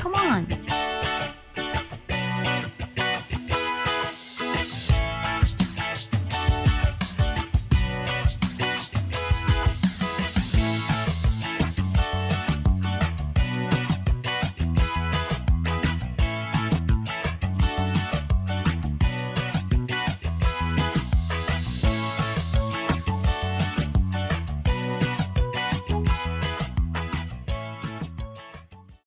Come on.